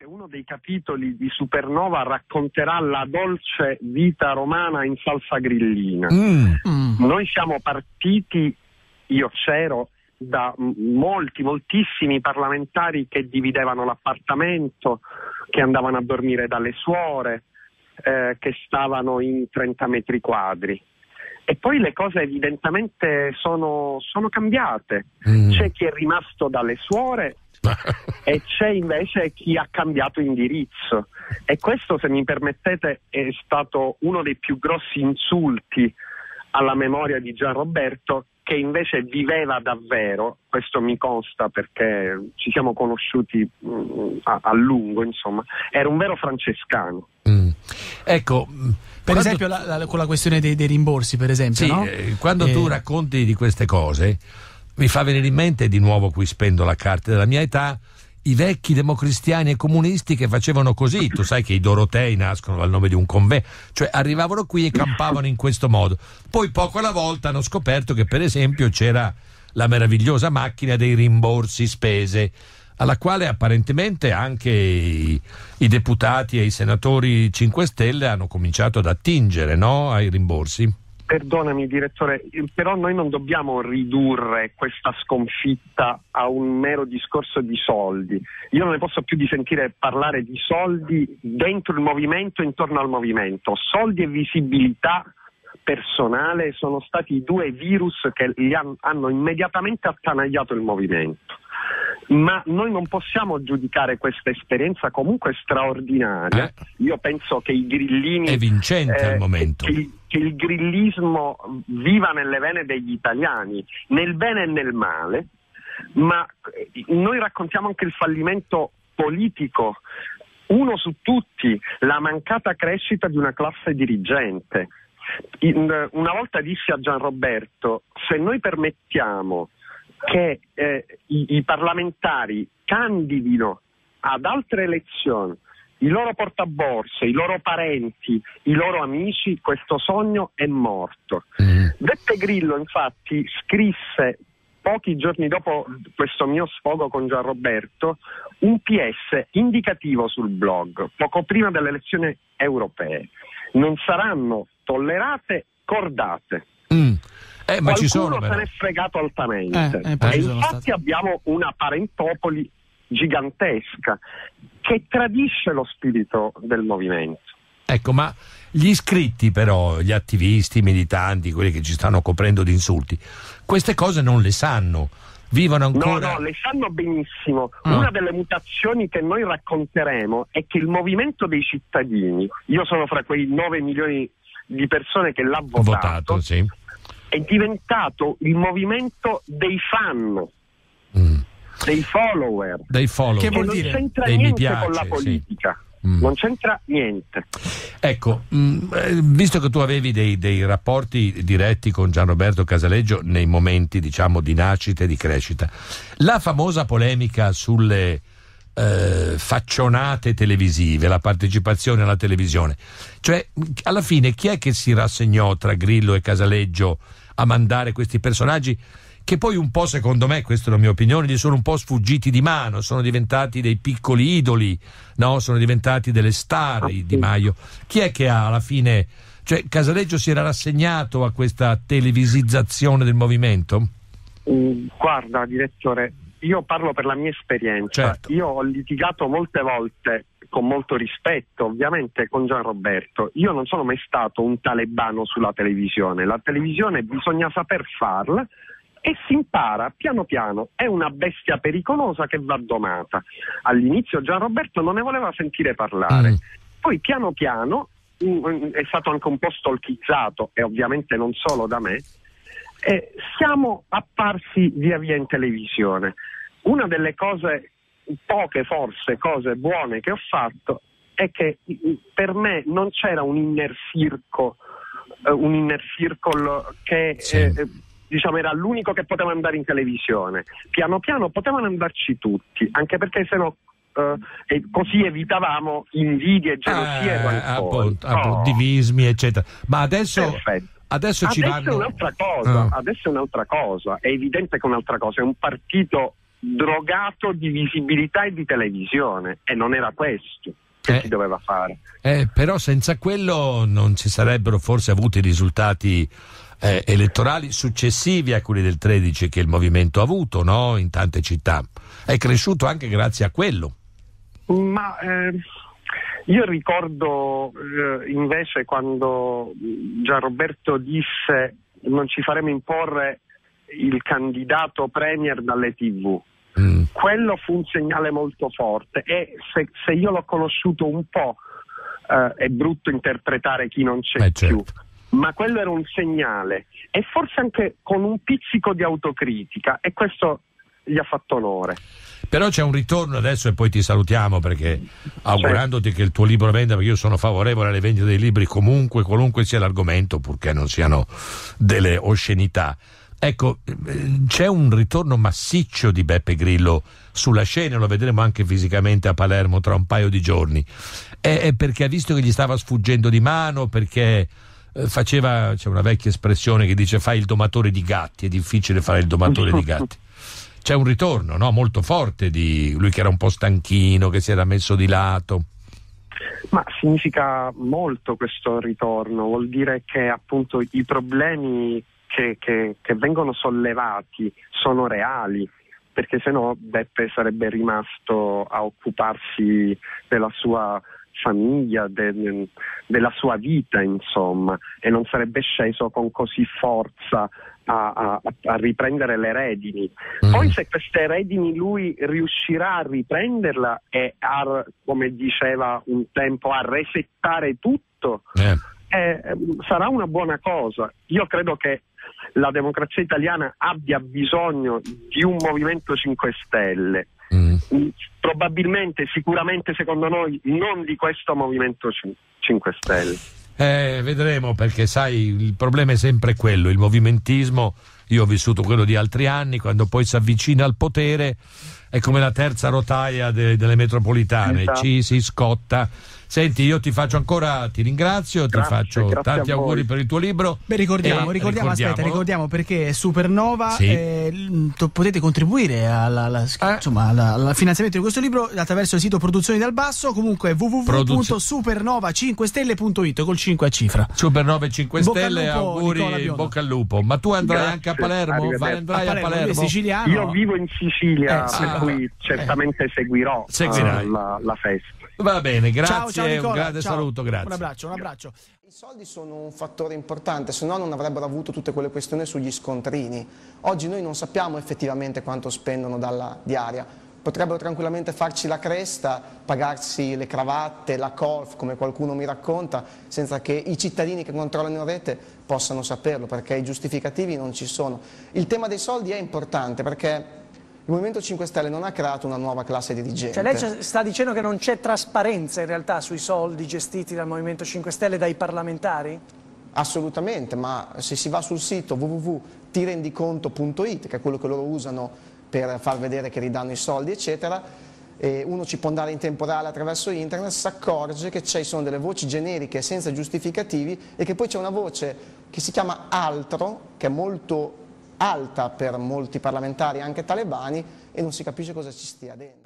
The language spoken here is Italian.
che uno dei capitoli di Supernova racconterà la dolce vita romana in salsa grillina. Mm. Mm. Noi siamo partiti, io c'ero, da molti, moltissimi parlamentari che dividevano l'appartamento, che andavano a dormire dalle suore, eh, che stavano in 30 metri quadri. E poi le cose evidentemente sono, sono cambiate. Mm. C'è chi è rimasto dalle suore e c'è invece chi ha cambiato indirizzo. E questo, se mi permettete, è stato uno dei più grossi insulti alla memoria di Gian Roberto che invece viveva davvero, questo mi consta perché ci siamo conosciuti mm, a, a, lungo, insomma, era un vero francescano. Mm. Ecco, mm, per quando... esempio la, la, con la questione dei, dei rimborsi, per esempio, sì, no? eh, quando eh... tu racconti di queste cose, mi fa venire in mente, di nuovo qui spendo la carta della mia età, i vecchi democristiani e comunisti che facevano così. Tu sai che i Dorotei nascono dal nome di un convento, cioè arrivavano qui e campavano in questo modo. Poi poco alla volta hanno scoperto che per esempio c'era la meravigliosa macchina dei rimborsi spese alla quale apparentemente anche i, i, deputati e i senatori 5 Stelle hanno cominciato ad attingere no? ai rimborsi. Perdonami direttore, però noi non dobbiamo ridurre questa sconfitta a un mero discorso di soldi. Io non ne posso più di sentire parlare di soldi dentro il movimento e intorno al movimento. Soldi e visibilità personale sono stati i due virus che hanno immediatamente attanagliato il movimento ma noi non possiamo giudicare questa esperienza comunque straordinaria. Eh. Io penso che i grillini... È vincente eh, al momento. Che, che, il grillismo viva nelle vene degli italiani, nel bene e nel male, ma noi raccontiamo anche il fallimento politico. Uno su tutti, la mancata crescita di una classe dirigente. In, una volta dissi a Gian Roberto, se noi permettiamo che eh, i, i parlamentari candidino ad altre elezioni i loro portaborse, i loro parenti, i loro amici, questo sogno è morto. Mm. Beppe Grillo infatti scrisse pochi giorni dopo questo mio sfogo con Gian Roberto un PS indicativo sul blog, poco prima delle elezioni europee. Non saranno tollerate cordate. Mm. Eh, ma ci sono, se n'è fregato altamente. Eh, eh, e infatti stati... abbiamo una parentopoli gigantesca che tradisce lo spirito del movimento. Ecco, ma gli iscritti però, gli attivisti, i militanti, quelli che ci stanno coprendo di insulti, queste cose non le sanno. Vivono ancora. No, no, le sanno benissimo. Ah. Una delle mutazioni che noi racconteremo è che il movimento dei cittadini, io sono fra quei 9 milioni di persone che l'ha votato, votato sì è diventato il movimento dei fan, mm. dei follower. Dei follower. Che vuol che dire? Non c'entra dei niente piace, con la politica. Sì. Mm. Non c'entra niente. Ecco, mh, mm, eh, visto che tu avevi dei, dei, rapporti diretti con Gianroberto Casaleggio nei momenti, diciamo, di nascita e di crescita, la famosa polemica sulle eh, faccionate televisive, la partecipazione alla televisione, cioè alla fine chi è che si rassegnò tra Grillo e Casaleggio a mandare questi personaggi che poi un po', secondo me, questa è la mia opinione, gli sono un po' sfuggiti di mano, sono diventati dei piccoli idoli, no? sono diventati delle star di Maio. Chi è che ha alla fine... Cioè, Casaleggio si era rassegnato a questa televisizzazione del movimento? Mm, guarda, direttore, io parlo per la mia esperienza. Certo. Io ho litigato molte volte con molto rispetto ovviamente con Gian Roberto. Io non sono mai stato un talebano sulla televisione, la televisione bisogna saper farla e si impara piano piano, è una bestia pericolosa che va domata. All'inizio Gian Roberto non ne voleva sentire parlare, mm. poi piano piano mm, mm, è stato anche un po' stolchizzato e ovviamente non solo da me, e siamo apparsi via via in televisione. Una delle cose poche forse cose buone che ho fatto è che per me non c'era un inner circle, uh, un inner circle che sì. eh, diciamo, era l'unico che poteva andare in televisione. Piano piano potevano andarci tutti, anche perché se no Uh, e così evitavamo invidie, gelosie, ah, appunto, appunto, divismi, eccetera. Ma adesso, adesso, ci adesso vanno. È un'altra cosa, uh. Adesso è un'altra cosa, è evidente che è un'altra cosa, è un partito drogato di visibilità e di televisione e non era questo che eh, si doveva fare. Eh, però senza quello non ci sarebbero forse avuti risultati eh, elettorali successivi a quelli del 13 che il movimento ha avuto no? in tante città. È cresciuto anche grazie a quello. Ma eh, io ricordo eh, invece quando Gianroberto disse non ci faremo imporre il candidato premier dalle tv. Mm. Quello fu un segnale molto forte e se, se io l'ho conosciuto un po' eh, è brutto interpretare chi non c'è eh, più. Certo. Ma quello era un segnale e forse anche con un pizzico di autocritica e questo gli ha fatto onore. Però c'è un ritorno adesso e poi ti salutiamo perché augurandoti certo. che il tuo libro venda, perché io sono favorevole alle vendite dei libri comunque, qualunque sia l'argomento, purché non siano delle oscenità. Ecco, c'è un ritorno massiccio di Beppe Grillo sulla scena, lo vedremo anche fisicamente a Palermo tra un paio di giorni. È, perché ha visto che gli stava sfuggendo di mano, perché eh, faceva, c'è una vecchia espressione che dice fai il domatore di gatti, è difficile fare il domatore di gatti. C'è un ritorno no? molto forte di lui che era un po' stanchino, che si era messo di lato. Ma significa molto questo ritorno, vuol dire che appunto i problemi che, che, che vengono sollevati sono reali, perché se no Beppe sarebbe rimasto a occuparsi della sua famiglia, de, della sua vita, insomma, e non sarebbe sceso con così forza a, a, a riprendere le redini. Mm. Poi se queste redini lui riuscirà a riprenderla e a, come diceva un tempo, a resettare tutto, eh. Eh, sarà una buona cosa. Io credo che la democrazia italiana abbia bisogno di un Movimento 5 Stelle. Mm. Probabilmente, sicuramente, secondo noi, non di questo Movimento 5 Stelle. Eh, vedremo perché sai, il problema è sempre quello, il movimentismo, io ho vissuto quello di altri anni, quando poi si avvicina al potere è come la terza rotaia de- delle metropolitane, esatto. ci si scotta Senti, io ti faccio ancora, ti ringrazio, grazie, ti faccio tanti auguri per il tuo libro. Beh, ricordiamo, ricordiamo, aspetta, ricordiamo perché è Supernova, sì. eh, potete contribuire alla, alla, eh. insomma, alla, al finanziamento di questo libro attraverso il sito Produzioni dal Basso, comunque www.supernova5stelle.it col 5 a cifra. Supernova 5 Stelle, lupo, auguri, bocca al lupo. Ma tu andrai grazie. anche a Palermo? Vai, andrai a Palermo? A Palermo? Siciliano. Io vivo in Sicilia, eh, per cui certamente seguirò uh, la, la festa. Va bene, grazie, ciao, ciao un grande ciao. saluto, grazie. Un abbraccio, un abbraccio. I soldi sono un fattore importante, se no non avrebbero avuto tutte quelle questioni sugli scontrini. Oggi noi non sappiamo effettivamente quanto spendono dalla diaria, potrebbero tranquillamente farci la cresta, pagarsi le cravatte, la golf, come qualcuno mi racconta, senza che i cittadini che controllano in rete possano saperlo, perché i giustificativi non ci sono. Il tema dei soldi è importante perché il Movimento 5 Stelle non ha creato una nuova classe dirigente. Cioè lei sta dicendo che non c'è trasparenza in realtà sui soldi gestiti dal Movimento 5 Stelle dai parlamentari? Assolutamente, ma se si va sul sito www.tirendiconto.it, che è quello che loro usano per far vedere che ridanno i soldi, eccetera, e uno ci può andare in tempo reale attraverso internet, si accorge che ci sono delle voci generiche senza giustificativi e che poi c'è una voce che si chiama altro, che è molto alta per molti parlamentari, anche talebani, e non si capisce cosa ci stia dentro.